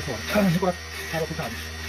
Här är svaret. Nicolas, här har du färdigt. Okej.